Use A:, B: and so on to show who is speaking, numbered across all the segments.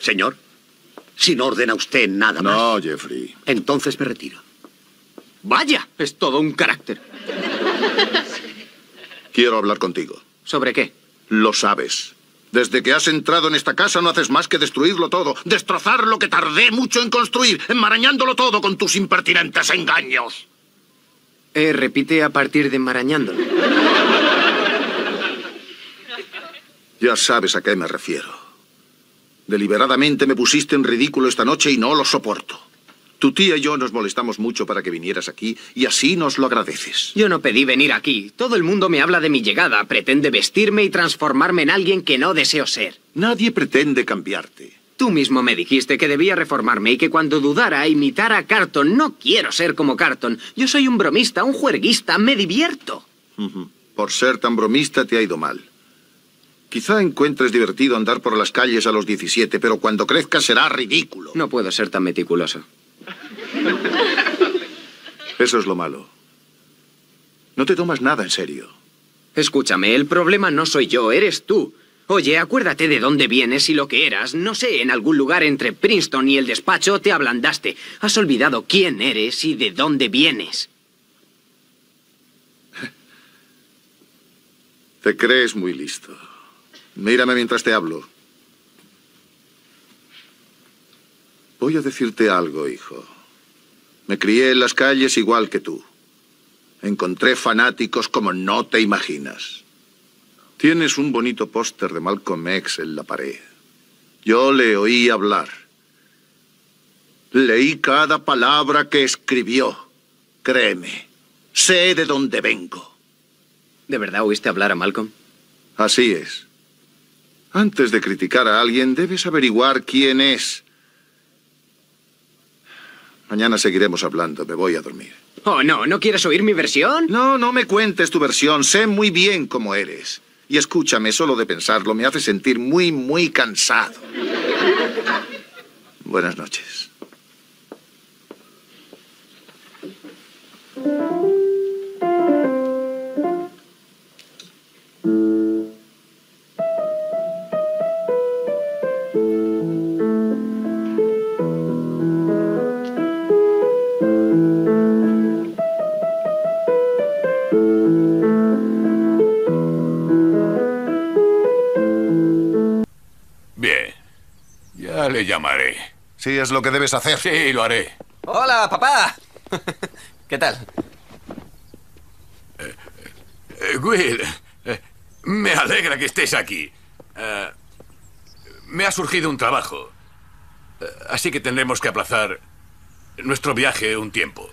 A: Señor, si no ordena usted nada más.
B: No, Jeffrey.
A: Entonces me retiro.
C: Vaya, es todo un carácter.
B: Quiero hablar contigo.
C: ¿Sobre qué?
B: Lo sabes. Desde que has entrado en esta casa no haces más que destruirlo todo, destrozar lo que tardé mucho en construir, enmarañándolo todo con tus impertinentes engaños.
C: Eh, repite a partir de enmarañándolo.
B: Ya sabes a qué me refiero. Deliberadamente me pusiste en ridículo esta noche y no lo soporto. Tu tía y yo nos molestamos mucho para que vinieras aquí y así nos lo agradeces.
C: Yo no pedí venir aquí. Todo el mundo me habla de mi llegada. Pretende vestirme y transformarme en alguien que no deseo ser.
B: Nadie pretende cambiarte.
C: Tú mismo me dijiste que debía reformarme y que cuando dudara imitara a Carton. No quiero ser como Carton. Yo soy un bromista, un juerguista. Me divierto.
B: Por ser tan bromista te ha ido mal. Quizá encuentres divertido andar por las calles a los 17, pero cuando crezcas será ridículo.
C: No puedo ser tan meticuloso.
B: Eso es lo malo. No te tomas nada en serio.
C: Escúchame, el problema no soy yo, eres tú. Oye, acuérdate de dónde vienes y lo que eras. No sé, en algún lugar entre Princeton y el despacho te ablandaste. Has olvidado quién eres y de dónde vienes.
B: Te crees muy listo. Mírame mientras te hablo. Voy a decirte algo, hijo. Me crié en las calles igual que tú. Encontré fanáticos como no te imaginas. Tienes un bonito póster de Malcolm X en la pared. Yo le oí hablar. Leí cada palabra que escribió. Créeme, sé de dónde vengo.
C: ¿De verdad oíste hablar a Malcolm?
B: Así es. Antes de criticar a alguien, debes averiguar quién es. Mañana seguiremos hablando. Me voy a dormir.
C: Oh, no, ¿no quieres oír mi versión?
B: No, no me cuentes tu versión. Sé muy bien cómo eres. Y escúchame, solo de pensarlo me hace sentir muy, muy cansado. Buenas noches.
D: Le llamaré.
B: Sí, es lo que debes hacer.
D: Sí, lo haré.
E: Hola, papá. ¿Qué tal?
D: Eh, Will, eh, me alegra que estés aquí. Eh, me ha surgido un trabajo. Eh, así que tendremos que aplazar nuestro viaje un tiempo.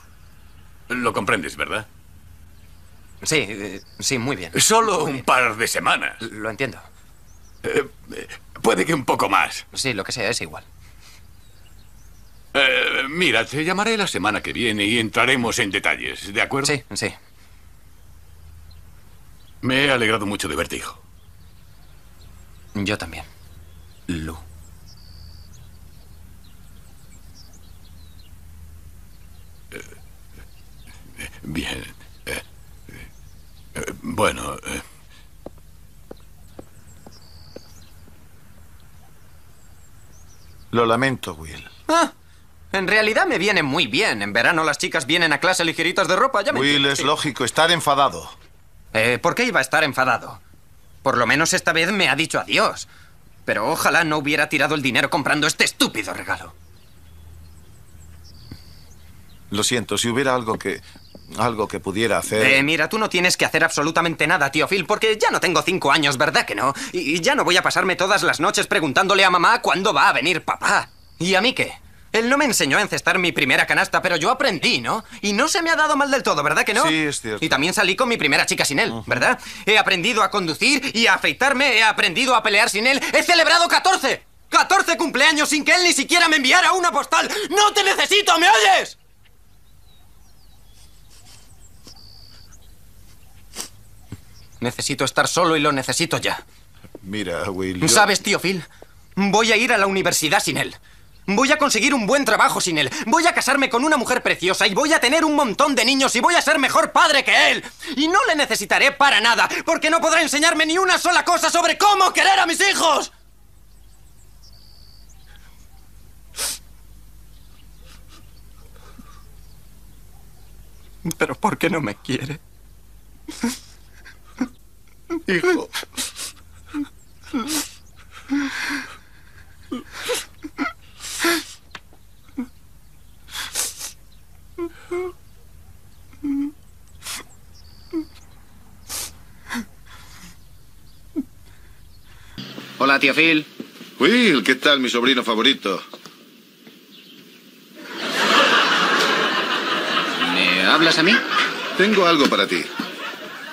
D: Lo comprendes, ¿verdad?
E: Sí, eh, sí, muy bien.
D: Solo
E: Muy
D: un
E: bien.
D: par de semanas.
E: Lo entiendo.
D: Eh, eh, puede que un poco más.
E: Sí, lo que sea, es igual.
D: Eh, mira, te llamaré la semana que viene y entraremos en detalles, ¿de acuerdo?
E: Sí, sí.
D: Me he alegrado mucho de verte, hijo.
E: Yo también. Lu.
D: Bien. Eh, eh, bueno, eh,
B: Lo lamento, Will.
E: Ah, en realidad me viene muy bien. En verano las chicas vienen a clase ligeritas de ropa, ya me
B: Will, es
E: sí.
B: lógico estar enfadado.
E: Eh, ¿Por qué iba a estar enfadado? Por lo menos esta vez me ha dicho adiós. Pero ojalá no hubiera tirado el dinero comprando este estúpido regalo.
F: Lo siento, si hubiera algo que. algo que pudiera hacer.
E: Eh, mira, tú no tienes que hacer absolutamente nada, tío Phil, porque ya no tengo cinco años, ¿verdad que no? Y, ya no voy a pasarme todas las noches preguntándole a mamá cuándo va a venir papá. ¿Y a mí qué? Él no me enseñó a encestar mi primera canasta, pero yo aprendí, ¿no? Y no se me ha dado mal del todo, ¿verdad que no?
F: Sí, es cierto.
E: Y también salí con mi primera chica sin él, ¿verdad? He aprendido a conducir y a afeitarme, he aprendido a pelear sin él. ¡He celebrado 14! ¡14 cumpleaños sin que él ni siquiera me enviara una postal! ¡No te necesito, me oyes! Necesito estar solo y lo necesito ya.
F: Mira, Will.
E: ¿Sabes, tío Phil? Voy a ir a la universidad sin él. Voy a conseguir un buen trabajo sin él. Voy a casarme con una mujer preciosa y voy a tener un montón de niños y voy a ser mejor padre que él. Y no le necesitaré para nada, porque no podrá enseñarme ni una sola cosa sobre cómo querer a mis hijos.
G: Pero ¿por qué no me quiere?
B: Hijo.
E: Hola, tío Phil.
B: Will, ¿qué tal, mi sobrino favorito?
E: ¿Me hablas a mí?
B: Tengo algo para ti.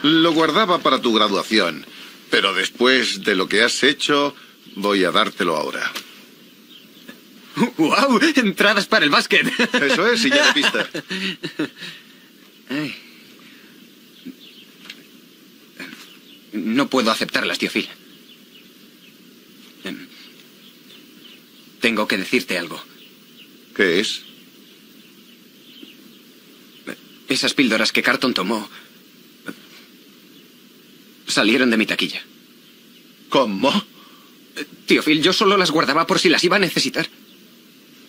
B: Lo guardaba para tu graduación, pero después de lo que has hecho, voy a dártelo ahora.
E: ¡Wow! Entradas para el básquet.
B: Eso es, silla de pista.
E: Ay. No puedo aceptarlas, tío Phil. Tengo que decirte algo.
B: ¿Qué es?
E: Esas píldoras que Carton tomó salieron de mi taquilla.
B: ¿Cómo?
E: Tío Phil, yo solo las guardaba por si las iba a necesitar.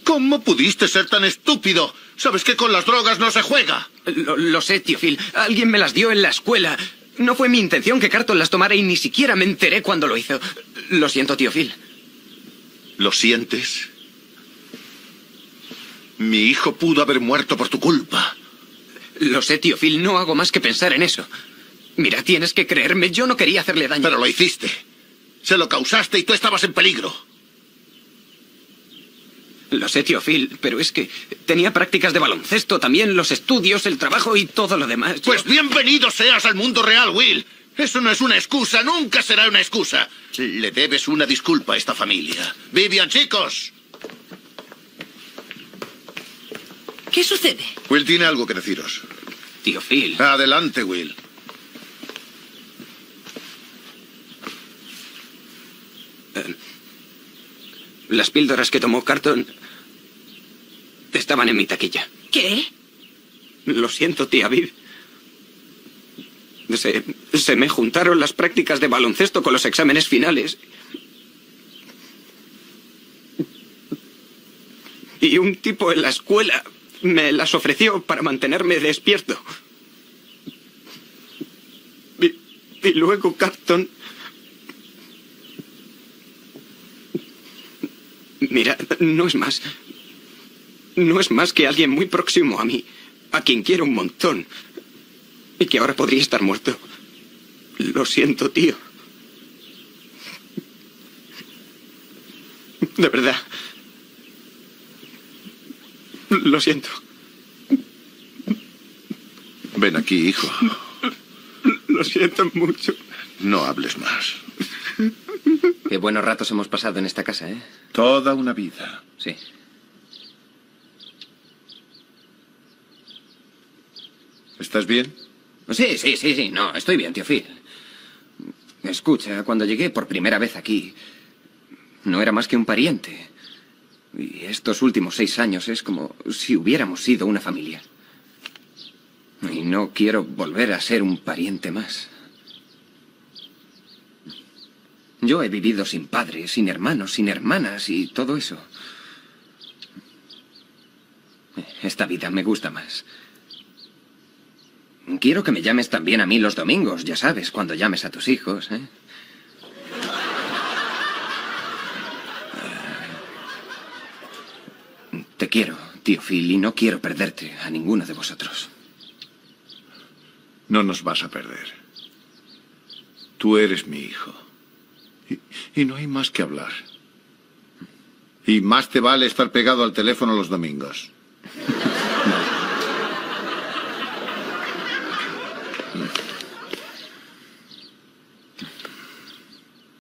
B: ¿Cómo pudiste ser tan estúpido? Sabes que con las drogas no se juega.
E: Lo, lo sé, tío Phil. Alguien me las dio en la escuela. No fue mi intención que Carton las tomara y ni siquiera me enteré cuando lo hizo. Lo siento, tío Phil.
B: ¿Lo sientes? Mi hijo pudo haber muerto por tu culpa.
E: Lo sé, tío Phil. No hago más que pensar en eso. Mira, tienes que creerme. Yo no quería hacerle daño.
B: Pero lo hiciste. Se lo causaste y tú estabas en peligro.
E: Lo sé, tío Phil, pero es que tenía prácticas de baloncesto, también los estudios, el trabajo y todo lo demás. Yo-
B: Pues bienvenido seas al mundo real, Will. Eso no es una excusa, nunca será una excusa. Le debes una disculpa a esta familia. Vivian, chicos.
H: ¿Qué sucede?
B: Will tiene algo que deciros.
E: Tío Phil.
B: Adelante, Will.
E: Las píldoras que tomó Carton estaban en mi taquilla.
H: ¿Qué?
E: Lo siento, tía Viv. Se, se me juntaron las prácticas de baloncesto con los exámenes finales. Y un tipo en la escuela me las ofreció para mantenerme despierto. Y, y luego Carton... Mira, no es más. No es más que alguien muy próximo a mí, a quien quiero un montón, y que ahora podría estar muerto. Lo siento, tío. De verdad. Lo siento.
B: Ven aquí, hijo.
E: Lo siento mucho.
B: No hables más.
E: Qué buenos ratos hemos pasado en esta casa, ¿eh?
B: Toda una vida.
E: Sí.
B: ¿Estás bien?
E: Sí, sí, sí, sí. No, estoy bien, tío Phil. Escucha, cuando llegué por primera vez aquí, no era más que un pariente. Y estos últimos seis años es como si hubiéramos sido una familia. Y no quiero volver a ser un pariente más. Yo he vivido sin padres, sin hermanos, sin hermanas y todo eso. Esta vida me gusta más. Quiero que me llames también a mí los domingos, ya sabes, cuando llames a tus hijos. Eh, Te quiero, tío Phil, y no quiero perderte a ninguno de vosotros.
B: No nos vas a perder. Tú eres mi hijo. Y, no hay más que hablar. Y más te vale estar pegado al teléfono los domingos.